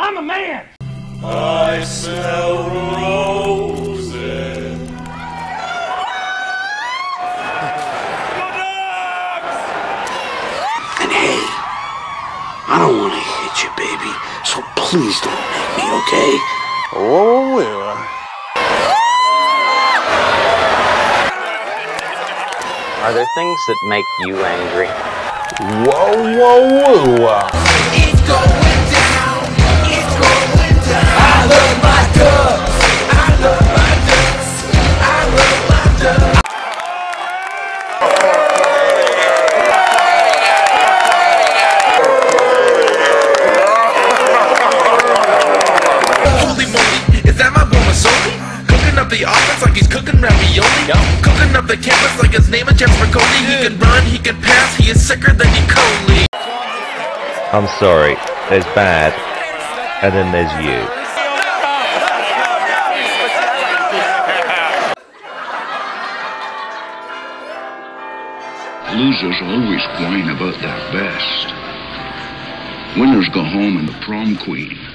I'm a man. I smell roses. And hey, I don't want to hit you, baby, so please don't make me, okay? Whoa, whoa, whoa. Are there things that make you angry? Whoa, whoa, whoa. The offense like he's cooking ravioli. Cooking up the campus like his name is Jeff Cody. He can run, he can pass, he is sicker than E. coli. I'm sorry. There's bad, and then there's you. Losers always whine about their best. Winners go home and the prom queen